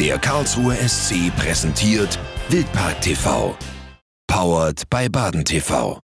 Der Karlsruher SC präsentiert Wildpark TV. Powered bei Baden TV.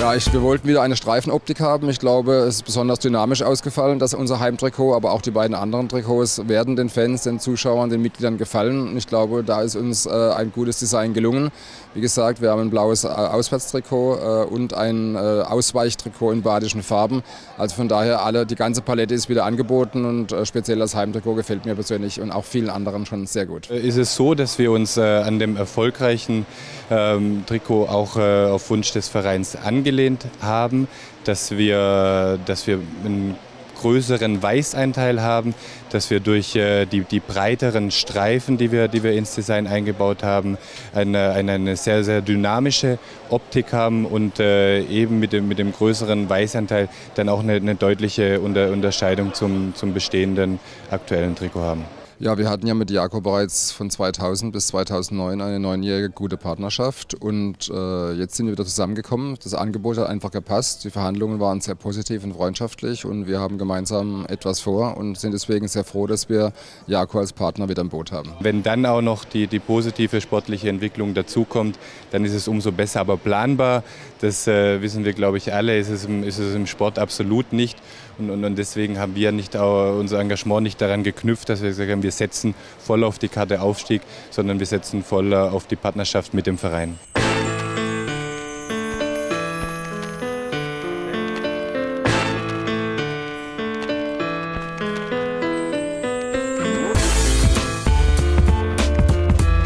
Ja, ich, wir wollten wieder eine Streifenoptik haben. Ich glaube, es ist besonders dynamisch ausgefallen, dass unser Heimtrikot, aber auch die beiden anderen Trikots werden den Fans, den Zuschauern, den Mitgliedern gefallen. Ich glaube, da ist uns äh, ein gutes Design gelungen. Wie gesagt, wir haben ein blaues äh, Auswärtstrikot äh, und ein äh, Ausweichtrikot in badischen Farben. Also von daher, alle, die ganze Palette ist wieder angeboten und äh, speziell das Heimtrikot gefällt mir persönlich und auch vielen anderen schon sehr gut. Ist es so, dass wir uns an dem erfolgreichen ähm, Trikot auch auf Wunsch des Vereins angehen? Angelehnt haben, dass wir, dass wir einen größeren Weißeinteil haben, dass wir durch äh, die, die breiteren Streifen, die wir, die wir ins Design eingebaut haben, eine, eine, eine sehr, sehr dynamische Optik haben und äh, eben mit dem, mit dem größeren Weißanteil dann auch eine, eine deutliche Unter Unterscheidung zum, zum bestehenden aktuellen Trikot haben. Ja, wir hatten ja mit Jakob bereits von 2000 bis 2009 eine neunjährige gute Partnerschaft und äh, jetzt sind wir wieder zusammengekommen. Das Angebot hat einfach gepasst. Die Verhandlungen waren sehr positiv und freundschaftlich und wir haben gemeinsam etwas vor und sind deswegen sehr froh, dass wir Jakob als Partner wieder im Boot haben. Wenn dann auch noch die, die positive sportliche Entwicklung dazukommt, dann ist es umso besser. Aber planbar, das äh, wissen wir, glaube ich, alle, ist es, im, ist es im Sport absolut nicht. Und, und, und deswegen haben wir nicht auch unser Engagement nicht daran geknüpft, dass wir gesagt haben, wir setzen voll auf die Karte Aufstieg, sondern wir setzen voll auf die Partnerschaft mit dem Verein.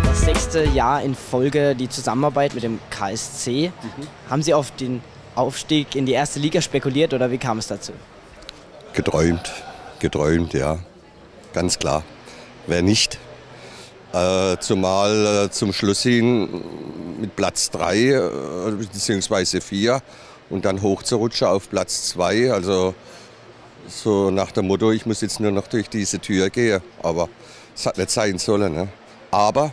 Das sechste Jahr in Folge die Zusammenarbeit mit dem KSC. Mhm. Haben Sie auf den Aufstieg in die erste Liga spekuliert oder wie kam es dazu? Geträumt, geträumt, ja, ganz klar wer nicht. Äh, zumal äh, zum Schluss hin mit Platz 3 äh, bzw. 4 und dann hochzurutschen auf Platz 2. Also so nach dem Motto, ich muss jetzt nur noch durch diese Tür gehen. Aber es hat nicht sein sollen. Ne? Aber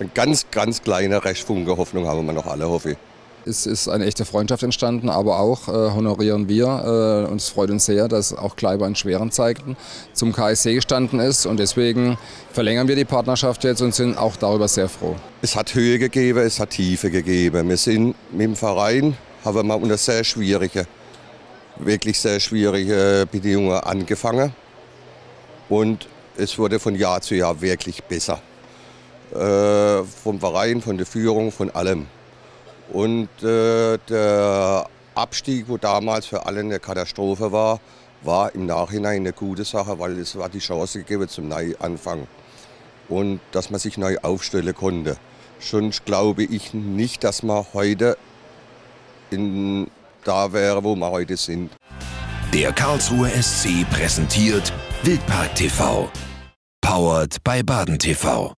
ein ganz, ganz kleiner Restfunke Hoffnung haben wir noch alle, hoffe ich. Es ist eine echte Freundschaft entstanden, aber auch äh, honorieren wir. Äh, uns freut uns sehr, dass auch Kleiber in schweren Zeiten zum KSC gestanden ist. Und deswegen verlängern wir die Partnerschaft jetzt und sind auch darüber sehr froh. Es hat Höhe gegeben, es hat Tiefe gegeben. Wir sind mit dem Verein, haben wir unter sehr schwierige, wirklich sehr schwierige Bedingungen angefangen. Und es wurde von Jahr zu Jahr wirklich besser. Äh, vom Verein, von der Führung, von allem. Und äh, der Abstieg, wo damals für alle eine Katastrophe war, war im Nachhinein eine gute Sache, weil es war die Chance gegeben zum Neuanfang und dass man sich neu aufstellen konnte. Schon glaube ich nicht, dass man heute in, da wäre, wo wir heute sind. Der Karlsruher SC präsentiert Wildpark TV. Powered bei Baden TV.